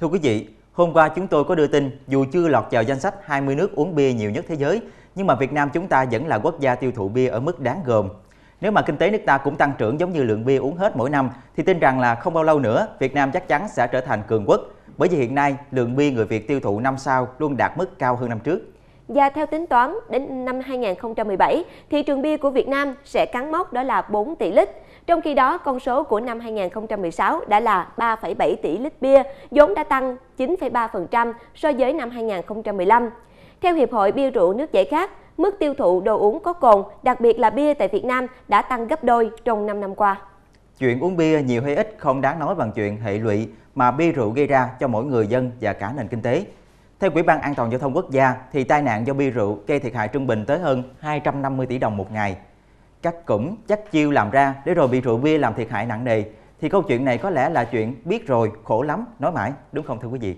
Thưa quý vị, hôm qua chúng tôi có đưa tin dù chưa lọt vào danh sách 20 nước uống bia nhiều nhất thế giới, nhưng mà Việt Nam chúng ta vẫn là quốc gia tiêu thụ bia ở mức đáng gờm. Nếu mà kinh tế nước ta cũng tăng trưởng giống như lượng bia uống hết mỗi năm thì tin rằng là không bao lâu nữa Việt Nam chắc chắn sẽ trở thành cường quốc. Bởi vì hiện nay lượng bia người Việt tiêu thụ năm sau luôn đạt mức cao hơn năm trước. Và theo tính toán, đến năm 2017, thị trường bia của Việt Nam sẽ cắn mốc đó là 4 tỷ lít. Trong khi đó, con số của năm 2016 đã là 3,7 tỷ lít bia, vốn đã tăng 9,3% so với năm 2015. Theo Hiệp hội Bia rượu nước giải khát, mức tiêu thụ đồ uống có cồn, đặc biệt là bia tại Việt Nam đã tăng gấp đôi trong 5 năm qua. Chuyện uống bia nhiều hay ít không đáng nói bằng chuyện hệ lụy mà bia rượu gây ra cho mỗi người dân và cả nền kinh tế. Theo Ủy ban An toàn giao thông quốc gia, thì tai nạn do bia rượu gây thiệt hại trung bình tới hơn 250 tỷ đồng một ngày. Các cụm chắc chiêu làm ra để rồi bị rượu bia làm thiệt hại nặng nề, thì câu chuyện này có lẽ là chuyện biết rồi, khổ lắm, nói mãi, đúng không thưa quý vị?